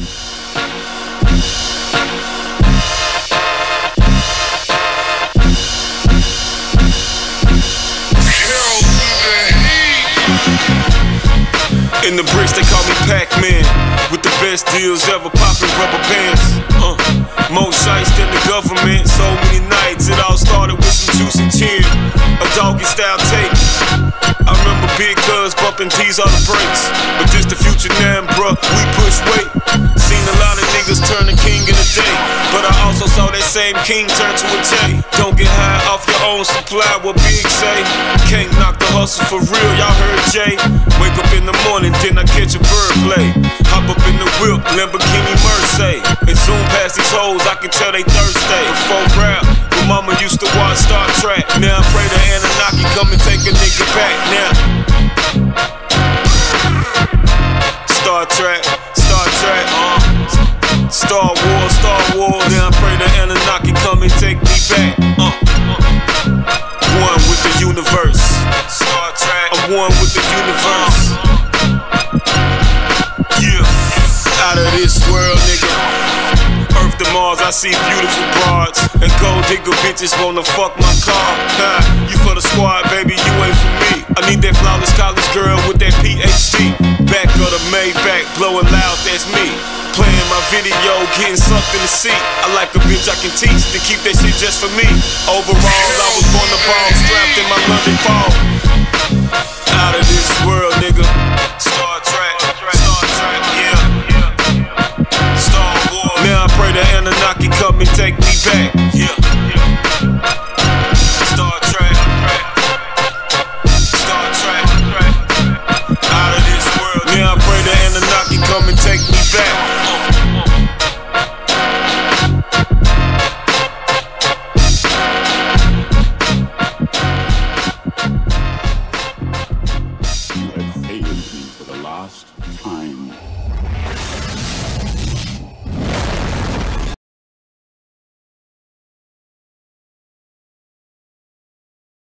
In the bricks, they call me Pac-Man With the best deals ever, popping rubber bands. Uh, More shites than the government So many nights, it all started with some juice and gin. A doggy style big cuz bumping T's on the brakes But this the future now, bruh, we push weight Seen a lot of niggas turn the king in a day But I also saw that same king turn to a J Don't get high off your own supply, what Big say Can't knock the hustle for real, y'all heard Jay Wake up in the morning, then I catch a bird play. Hop up in the whip, Lamborghini Mercedes. And zoom past these hoes, I can tell they thirsty. Before rap, when mama used to watch Star Trek. Now I pray the Anunnaki come and take a nigga back. Now. One with the universe. Yeah. Out of this world, nigga. Earth to Mars, I see beautiful broads. And gold digger bitches wanna fuck my car. Nah, you for the squad, baby, you ain't for me. I need that flawless college girl with that PhD. Back of the Maybach, blowing loud, that's me. Playing my video, getting something to see. I like a bitch I can teach to keep that shit just for me. Overall, I was born the ball, strapped in my London fall.